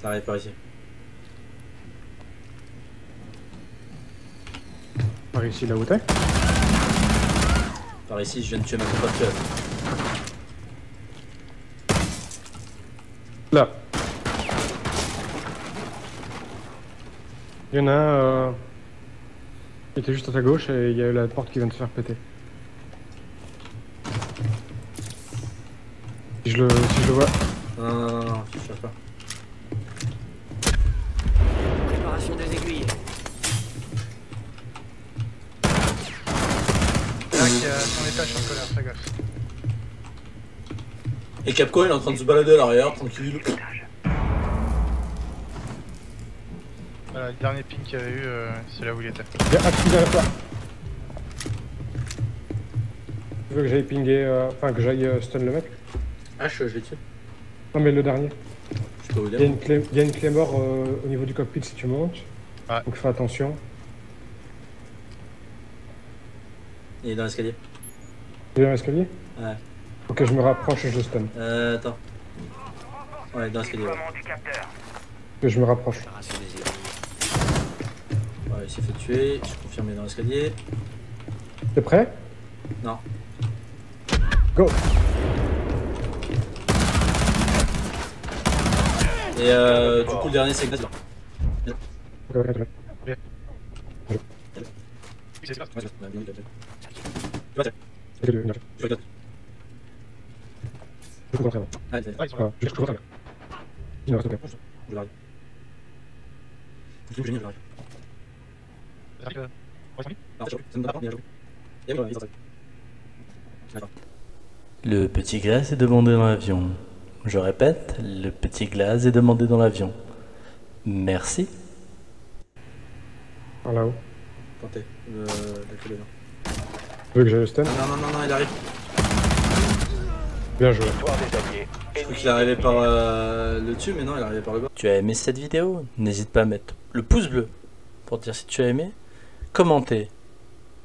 Ça arrive par ici. Par ici, là où t'es Par ici, je viens de tuer ma compatriote. Là. Il y en a un... Euh qui était juste à ta gauche et il y a la porte qui vient de se faire péter. Si je le, si je le vois. Non, non, non, non, je cherche pas. Préparation des aiguilles. Y a son étage en colère, fais gaffe. Et Capco, il est en train de se balader à l'arrière, tranquille. Voilà, le dernier ping qu'il y avait eu, euh, c'est là où il était. Il y a un qui derrière toi. Tu veux que j'aille pinguer, euh, enfin que j'aille euh, stun le mec? Ah, je, je l'ai tué. Non mais le dernier. Je peux vous Il y a une clé, il y a une clé mort euh, au niveau du cockpit si tu montes. Ouais. Donc fais attention. Il est dans l'escalier. Il est dans l'escalier? Ouais. Ok, je me rapproche et je le stun. Euh, attends. Ouais, dans l'escalier. Ouais. Que je me rapproche. Il s'est fait tuer. Je confirme, il est dans l'escalier. T'es prêt? Non. Go. Et euh, du coup, le dernier, c'est une, Je Le petit glace est demandé dans l'avion. Je répète, le petit glace est demandé dans l'avion. Merci. Par là-haut. Tentez. Le... La clé là. Tu veux que j'aille le stun Non, non, non, non, il arrive. Bien joué. Je crois qu'il arrivait par euh, le dessus, mais non, il arrivait par le bas. Tu as aimé cette vidéo? N'hésite pas à mettre le pouce bleu pour dire si tu as aimé, commenter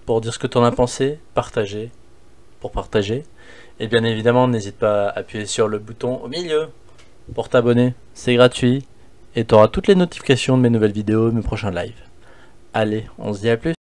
pour dire ce que tu en as pensé, partager pour partager. Et bien évidemment, n'hésite pas à appuyer sur le bouton au milieu pour t'abonner. C'est gratuit et tu auras toutes les notifications de mes nouvelles vidéos, mes prochains lives. Allez, on se dit à plus